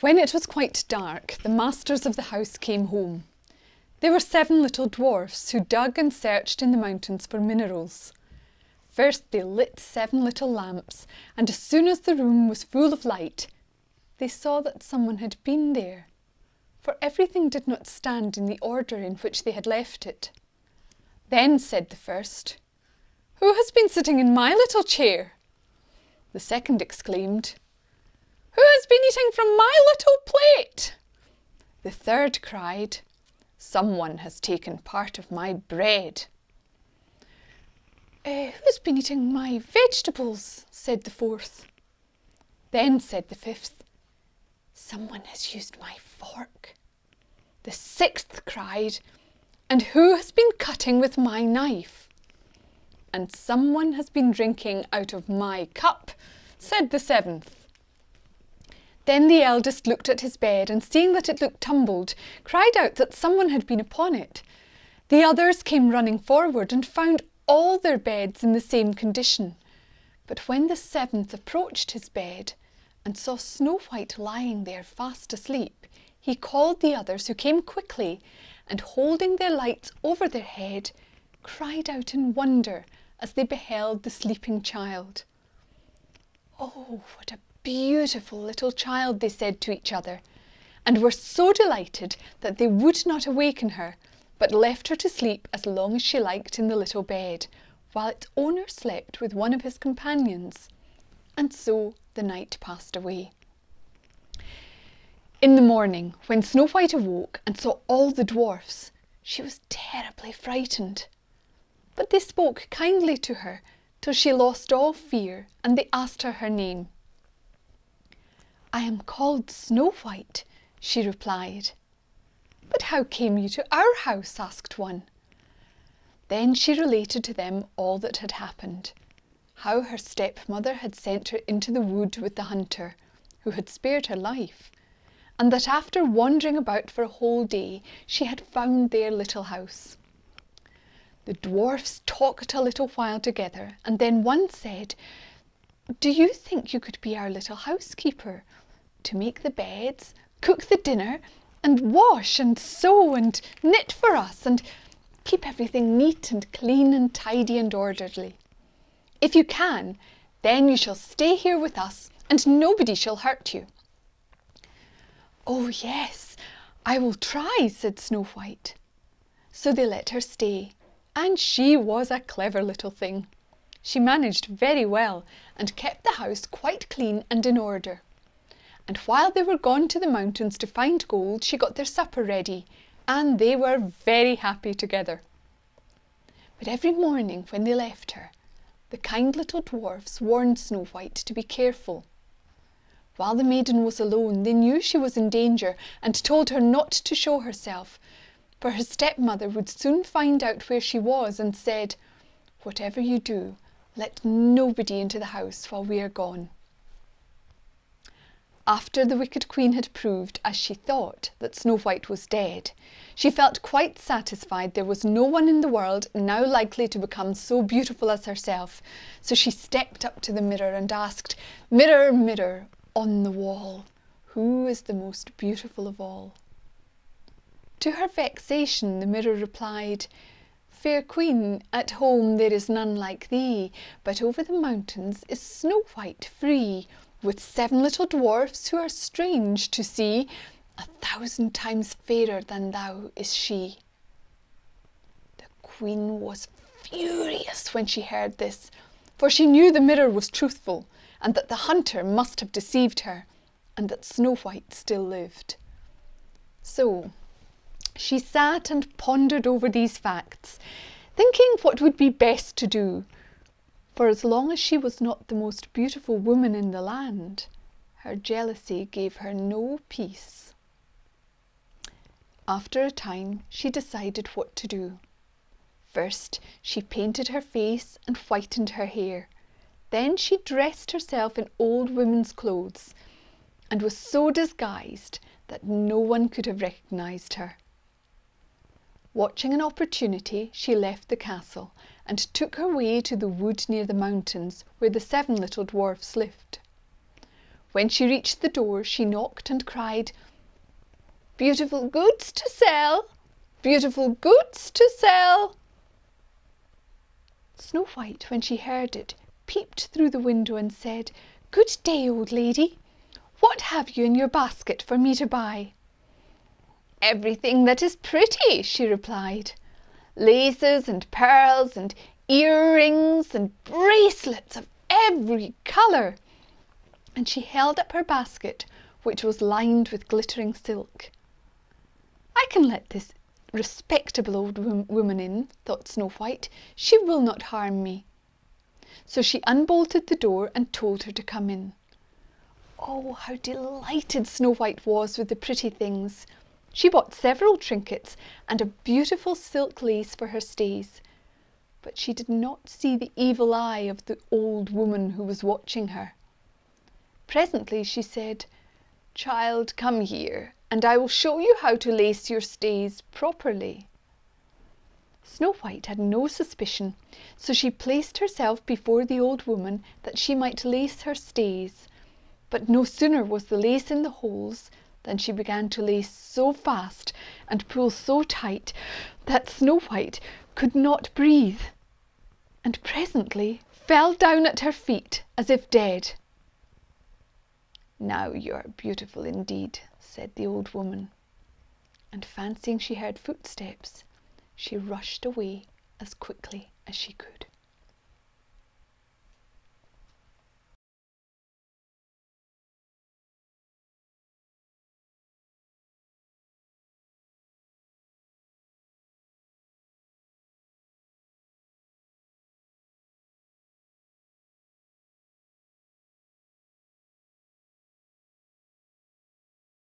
When it was quite dark, the masters of the house came home. They were seven little dwarfs who dug and searched in the mountains for minerals. First they lit seven little lamps, and as soon as the room was full of light, they saw that someone had been there, for everything did not stand in the order in which they had left it. Then said the first, Who has been sitting in my little chair? The second exclaimed, Who has been eating from my little plate? The third cried, Someone has taken part of my bread. Uh, who's been eating my vegetables? said the fourth. Then said the fifth, Someone has used my fork. The sixth cried, And who has been cutting with my knife? And someone has been drinking out of my cup, said the seventh. Then the eldest looked at his bed, and seeing that it looked tumbled, cried out that someone had been upon it. The others came running forward and found all their beds in the same condition. But when the seventh approached his bed and saw Snow White lying there fast asleep, he called the others, who came quickly, and holding their lights over their head, cried out in wonder as they beheld the sleeping child. Oh, what a beautiful little child, they said to each other, and were so delighted that they would not awaken her but left her to sleep as long as she liked in the little bed, while its owner slept with one of his companions. And so the night passed away. In the morning, when Snow White awoke and saw all the dwarfs, she was terribly frightened. But they spoke kindly to her till she lost all fear, and they asked her her name. I am called Snow White, she replied. But how came you to our house? asked one. Then she related to them all that had happened how her stepmother had sent her into the wood with the hunter, who had spared her life, and that after wandering about for a whole day she had found their little house. The dwarfs talked a little while together, and then one said, Do you think you could be our little housekeeper? To make the beds, cook the dinner, and wash and sew and knit for us and keep everything neat and clean and tidy and orderly. If you can, then you shall stay here with us and nobody shall hurt you. Oh, yes, I will try, said Snow White. So they let her stay, and she was a clever little thing. She managed very well and kept the house quite clean and in order and while they were gone to the mountains to find gold, she got their supper ready, and they were very happy together. But every morning when they left her, the kind little dwarfs warned Snow White to be careful. While the maiden was alone, they knew she was in danger and told her not to show herself, for her stepmother would soon find out where she was and said, Whatever you do, let nobody into the house while we are gone. After the wicked queen had proved, as she thought, that Snow White was dead, she felt quite satisfied there was no one in the world now likely to become so beautiful as herself, so she stepped up to the mirror and asked, Mirror, mirror, on the wall, who is the most beautiful of all? To her vexation the mirror replied, Fair queen, at home there is none like thee, but over the mountains is Snow White free, with seven little dwarfs who are strange to see. A thousand times fairer than thou is she. The queen was furious when she heard this, for she knew the mirror was truthful, and that the hunter must have deceived her, and that Snow White still lived. So she sat and pondered over these facts, thinking what would be best to do for as long as she was not the most beautiful woman in the land, her jealousy gave her no peace. After a time, she decided what to do. First, she painted her face and whitened her hair. Then she dressed herself in old women's clothes and was so disguised that no one could have recognised her. Watching an opportunity, she left the castle and took her way to the wood near the mountains where the seven little dwarfs lived. When she reached the door, she knocked and cried, Beautiful goods to sell! Beautiful goods to sell! Snow White, when she heard it, peeped through the window and said, Good day, old lady. What have you in your basket for me to buy? Everything that is pretty, she replied. Laces and pearls and earrings and bracelets of every colour. And she held up her basket, which was lined with glittering silk. I can let this respectable old woman in, thought Snow White. She will not harm me. So she unbolted the door and told her to come in. Oh, how delighted Snow White was with the pretty things! She bought several trinkets and a beautiful silk lace for her stays. But she did not see the evil eye of the old woman who was watching her. Presently she said, Child, come here, and I will show you how to lace your stays properly. Snow White had no suspicion, so she placed herself before the old woman that she might lace her stays but no sooner was the lace in the holes than she began to lace so fast and pull so tight that Snow White could not breathe, and presently fell down at her feet as if dead. Now you are beautiful indeed, said the old woman, and fancying she heard footsteps, she rushed away as quickly as she could.